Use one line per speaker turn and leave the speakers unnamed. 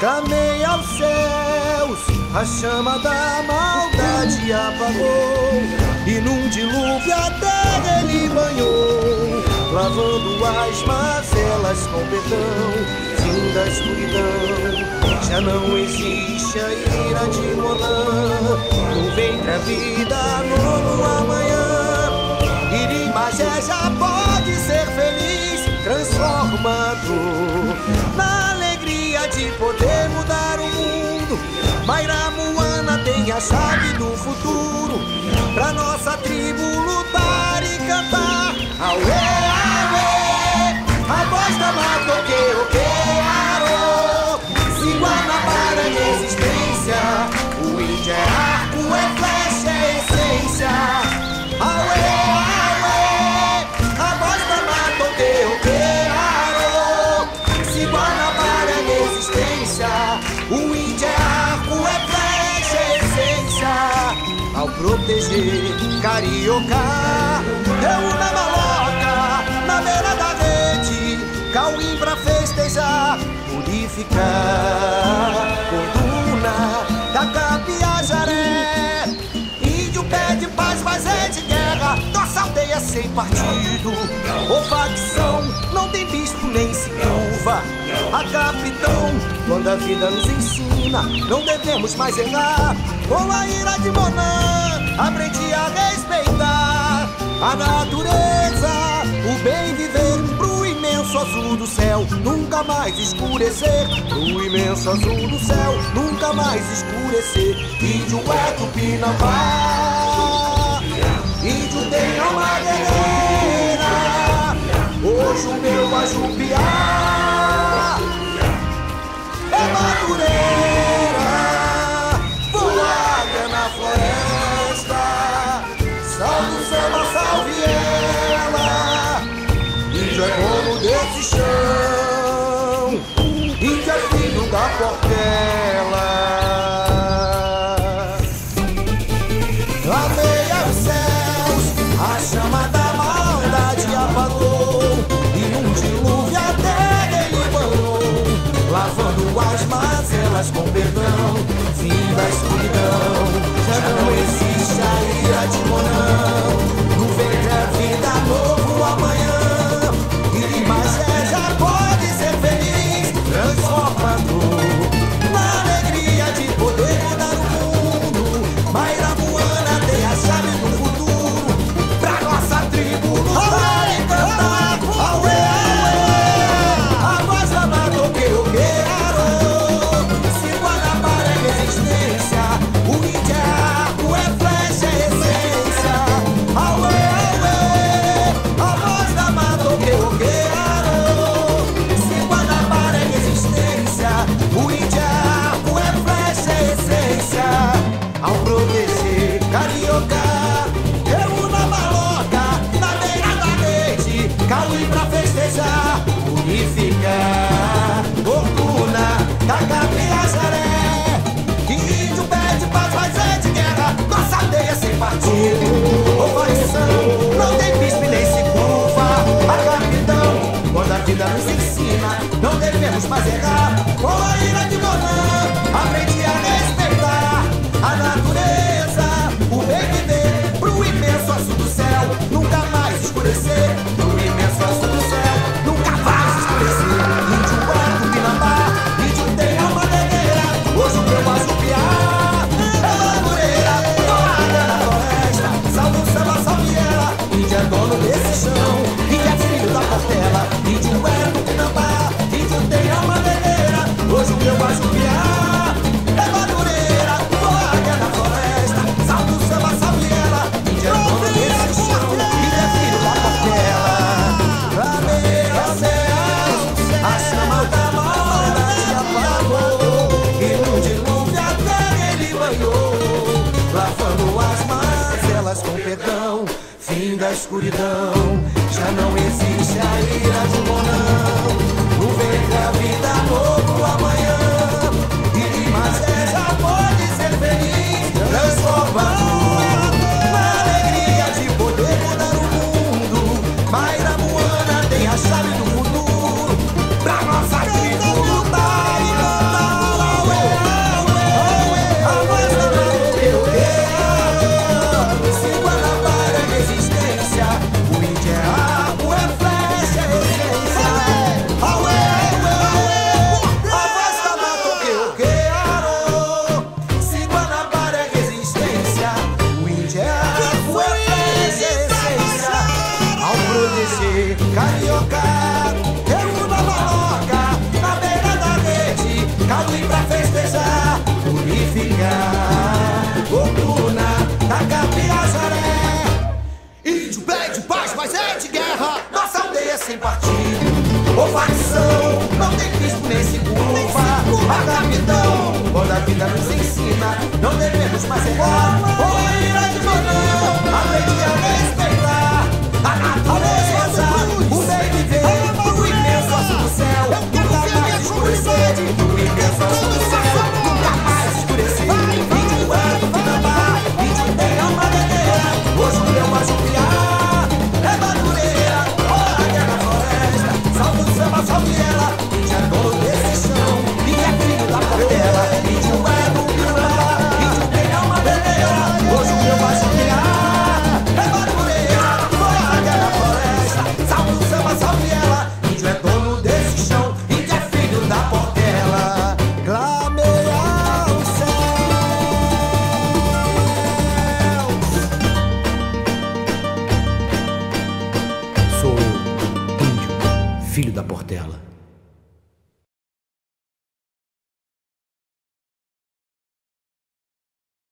Clamei aos céus, a chama da maldade apagou. E num dilúvio a terra ele banhou Lavando as mazelas com perdão. Fim da escuridão, já não existe a ira de Monan Mayra Moana tem a chave do futuro pra nossa tribo lutar. proteger. Carioca, eu na maloca, na beira da rede, Cauim festejar, purificar. Corduna da Capiajaré, índio pede paz, mas é de guerra. Nossa aldeia sem partido ou facção, não tem bispo nem se curva. A capitão, quando a vida nos ensina, não devemos mais errar com a ira de Monan. Aprendi a respeitar a natureza, o bem viver pro imenso azul do céu, nunca mais escurecer. Pro imenso azul do céu, nunca mais escurecer. Índio é Tupinambá, índio tem alma guerreira. Hoje o meu ajupiá é maduro. mas com perdão, fim da escuridão. escuridão. Purificar, fortuna da Capiajaré. Índio pede paz, mas é de guerra, nossa aldeia sem partido. Ou facção, não tem bispo nem se curva, a capitão, quando a vida nos ensina, não devemos mais errar,